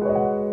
Hello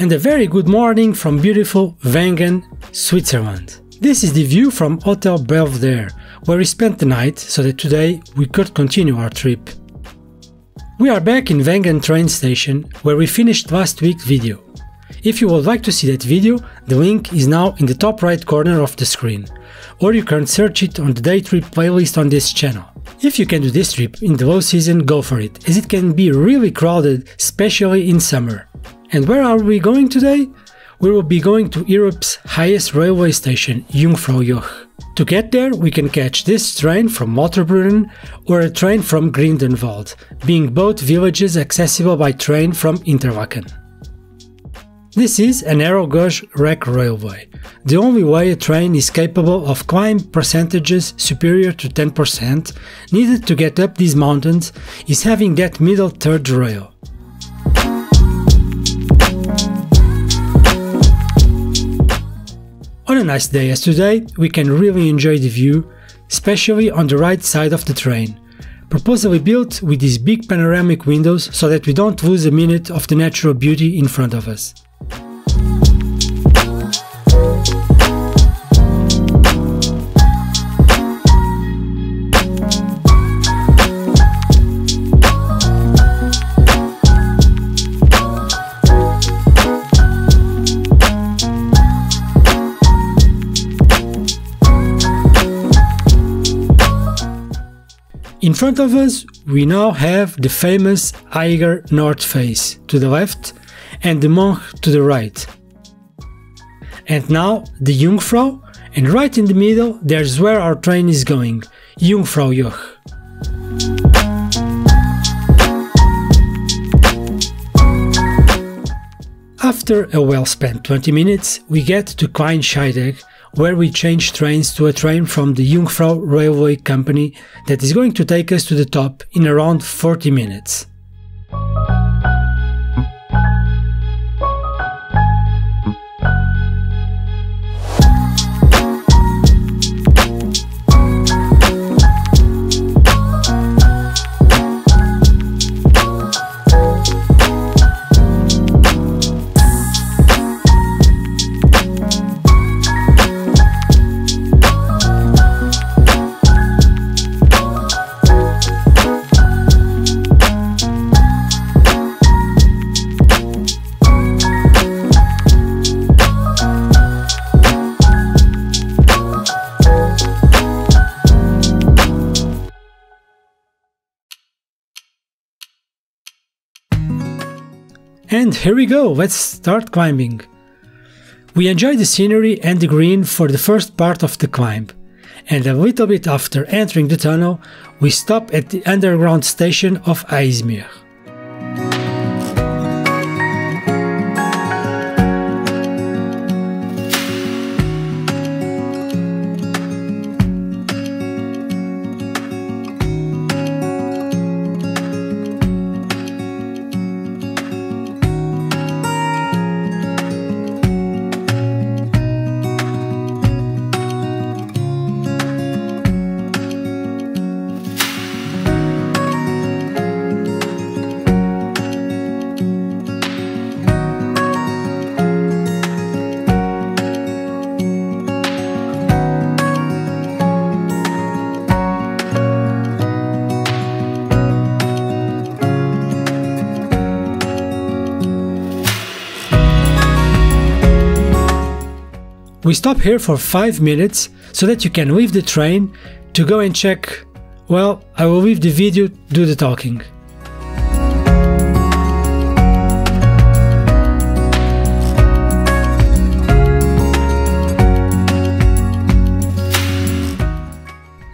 and a very good morning from beautiful Wengen, Switzerland. This is the view from Hotel Belvedere, where we spent the night so that today we could continue our trip. We are back in Wengen train station where we finished last week's video. If you would like to see that video, the link is now in the top right corner of the screen, or you can search it on the day trip playlist on this channel. If you can do this trip in the low season, go for it, as it can be really crowded, especially in summer. And where are we going today? We will be going to Europe's highest railway station, Jungfraujoch. To get there, we can catch this train from Lauterbrunnen or a train from Grindelwald, being both villages accessible by train from Interlaken. This is a narrow gauge rack railway, the only way a train is capable of climb percentages superior to 10% needed to get up these mountains is having that middle third rail. On a nice day as today, we can really enjoy the view, especially on the right side of the train, purposely built with these big panoramic windows so that we don't lose a minute of the natural beauty in front of us. Front of us, we now have the famous Eiger North face to the left and the Monch to the right. And now the Jungfrau, and right in the middle there's where our train is going, Jungfrau Joch. After a well spent 20 minutes, we get to Klein Scheidegg, where we change trains to a train from the Jungfrau Railway Company that is going to take us to the top in around 40 minutes. And here we go, let's start climbing. We enjoy the scenery and the green for the first part of the climb, and a little bit after entering the tunnel, we stop at the underground station of Eismeer. We stop here for 5 minutes so that you can leave the train to go and check. Well, I will leave the video do the talking.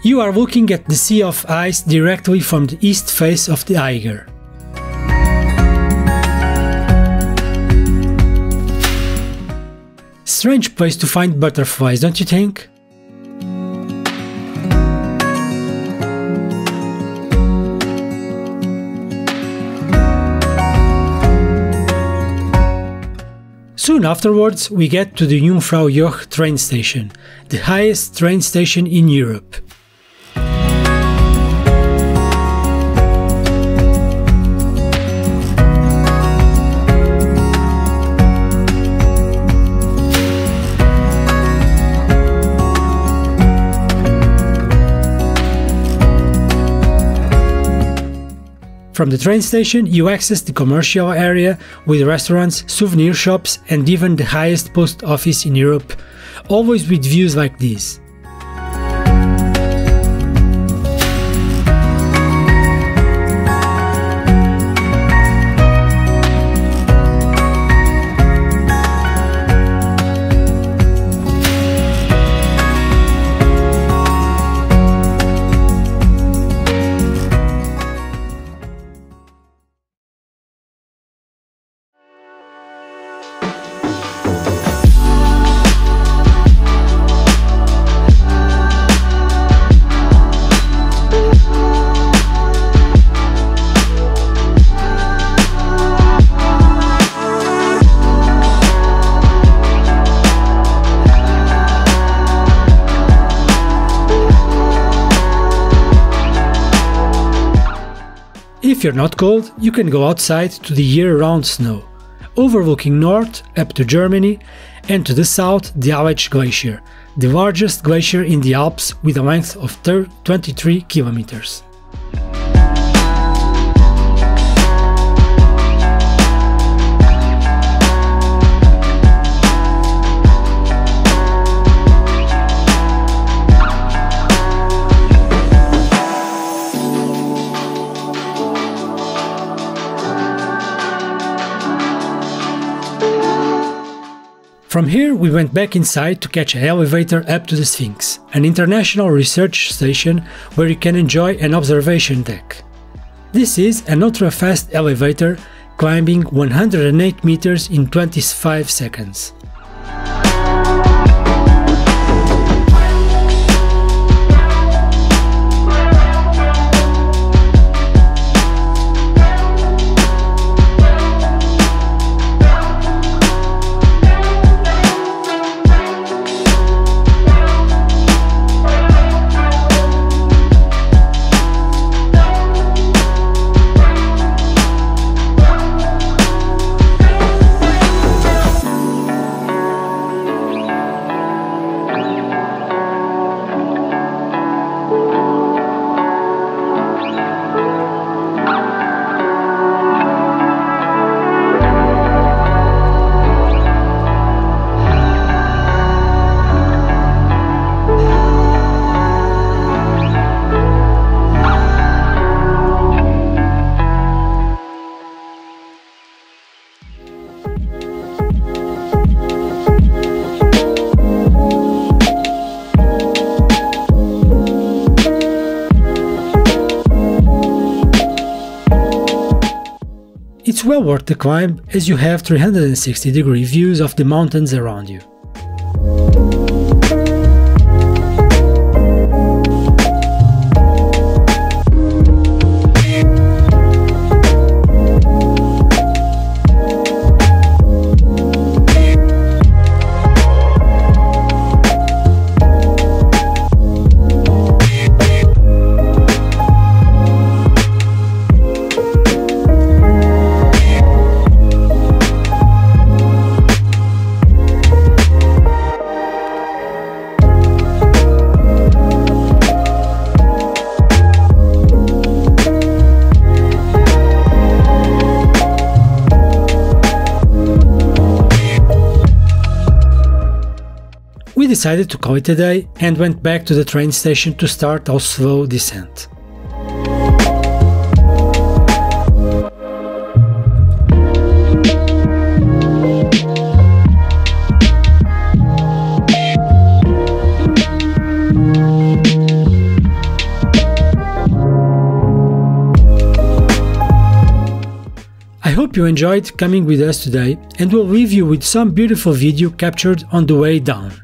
You are looking at the sea of ice directly from the east face of the Eiger. Strange place to find butterflies, don't you think? Soon afterwards, we get to the Jungfrau Joch train station, the highest train station in Europe. From the train station, you access the commercial area with restaurants, souvenir shops, and even the highest post office in Europe, always with views like these. If you're not cold, you can go outside to the year-round snow, overlooking north up to Germany and to the south the Aletsch Glacier, the largest glacier in the Alps with a length of 23 kilometers. From here, we went back inside to catch an elevator up to the Sphinx, an international research station where you can enjoy an observation deck. This is an ultra-fast elevator climbing 108 meters in 25 seconds. Worth the climb as you have 360 degree views of the mountains around you. decided to call it a day and went back to the train station to start our slow descent. I hope you enjoyed coming with us today and we'll leave you with some beautiful video captured on the way down.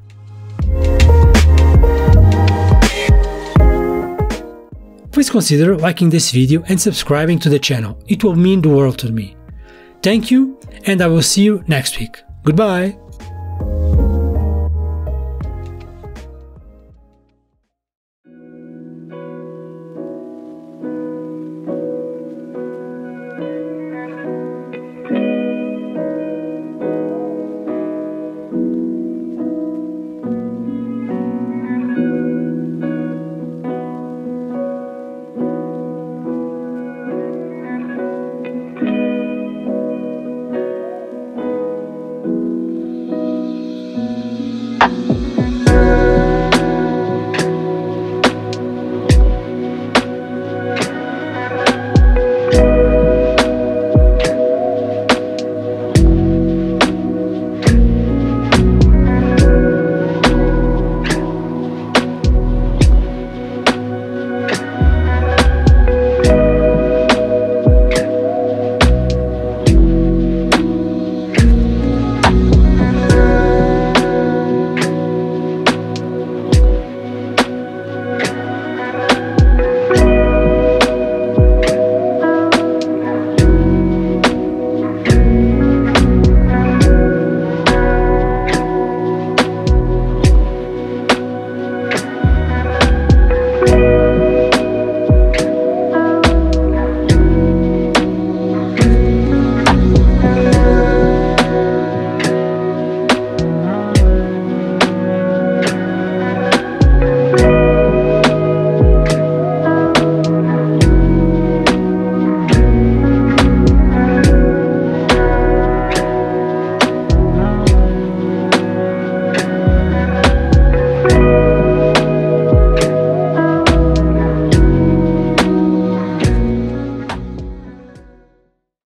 Please consider liking this video and subscribing to the channel, it will mean the world to me. Thank you and I will see you next week. Goodbye!